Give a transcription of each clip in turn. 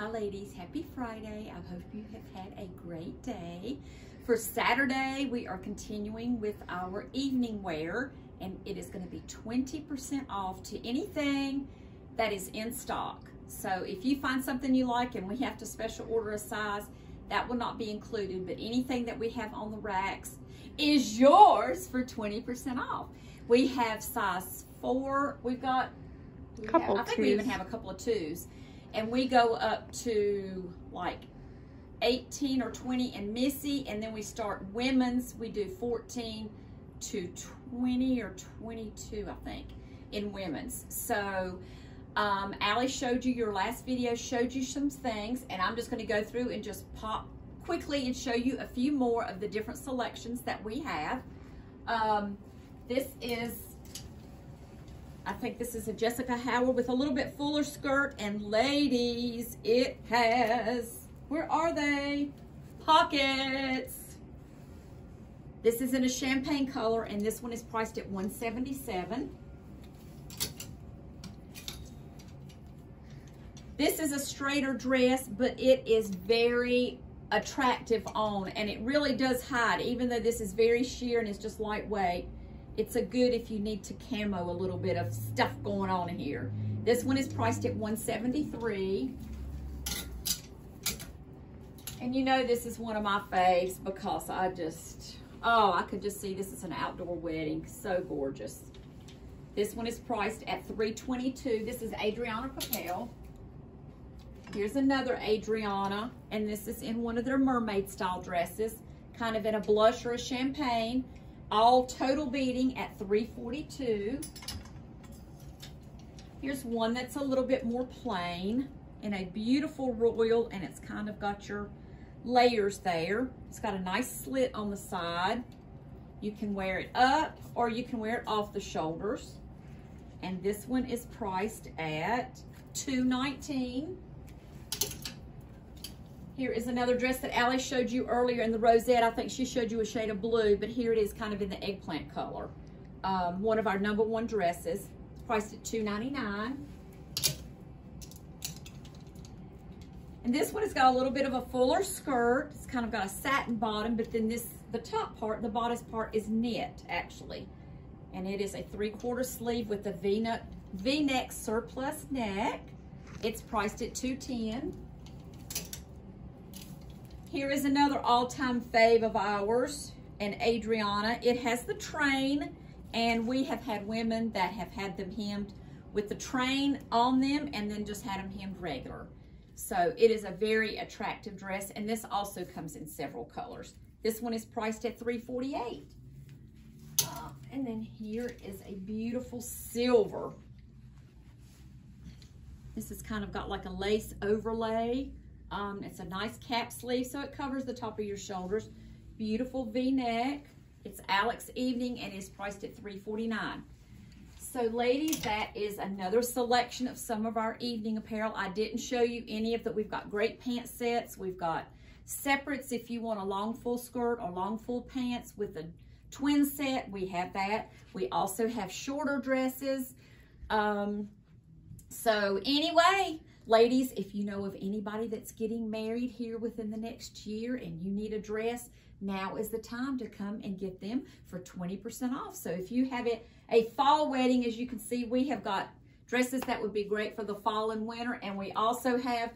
Hi ladies, happy Friday. I hope you have had a great day. For Saturday, we are continuing with our evening wear and it is gonna be 20% off to anything that is in stock. So if you find something you like and we have to special order a size, that will not be included, but anything that we have on the racks is yours for 20% off. We have size four, we've got, we couple have, I think twos. we even have a couple of twos and we go up to like 18 or 20 in Missy, and then we start women's, we do 14 to 20 or 22, I think, in women's. So, um, Allie showed you, your last video showed you some things, and I'm just gonna go through and just pop quickly and show you a few more of the different selections that we have. Um, this is I think this is a Jessica Howard with a little bit fuller skirt. And ladies, it has, where are they? Pockets. This is in a champagne color and this one is priced at 177 This is a straighter dress, but it is very attractive on and it really does hide, even though this is very sheer and it's just lightweight it's a good if you need to camo a little bit of stuff going on here. This one is priced at 173 And you know this is one of my faves because I just, oh, I could just see this is an outdoor wedding. So gorgeous. This one is priced at 322 This is Adrianna Papell. Here's another Adrianna, and this is in one of their mermaid style dresses, kind of in a blush or a champagne all total beading at 342 Here's one that's a little bit more plain in a beautiful royal and it's kind of got your layers there. It's got a nice slit on the side. You can wear it up or you can wear it off the shoulders. And this one is priced at 219 here is another dress that Allie showed you earlier in the rosette. I think she showed you a shade of blue, but here it is kind of in the eggplant color. Um, one of our number one dresses, priced at $2.99. And this one has got a little bit of a fuller skirt. It's kind of got a satin bottom, but then this, the top part, the bodice part is knit actually. And it is a three quarter sleeve with a V-neck V-neck surplice neck. It's priced at 210 here is another all-time fave of ours and Adrianna. It has the train and we have had women that have had them hemmed with the train on them and then just had them hemmed regular. So it is a very attractive dress and this also comes in several colors. This one is priced at 348 uh, And then here is a beautiful silver. This has kind of got like a lace overlay um, it's a nice cap sleeve, so it covers the top of your shoulders. Beautiful V-neck. It's Alex Evening and is priced at 349. So ladies, that is another selection of some of our evening apparel. I didn't show you any of that. We've got great pant sets. We've got separates if you want a long full skirt or long full pants with a twin set. We have that. We also have shorter dresses. Um, so anyway, Ladies, if you know of anybody that's getting married here within the next year and you need a dress, now is the time to come and get them for 20% off. So if you have it a fall wedding, as you can see, we have got dresses that would be great for the fall and winter. And we also have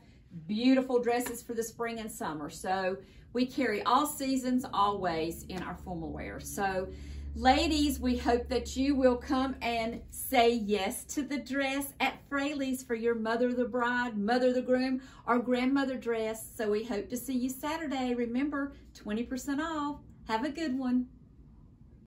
beautiful dresses for the spring and summer. So we carry all seasons always in our formal wear. So Ladies, we hope that you will come and say yes to the dress at Fraleigh's for your mother the bride, mother the groom, or grandmother dress. So we hope to see you Saturday. Remember, 20% off. Have a good one.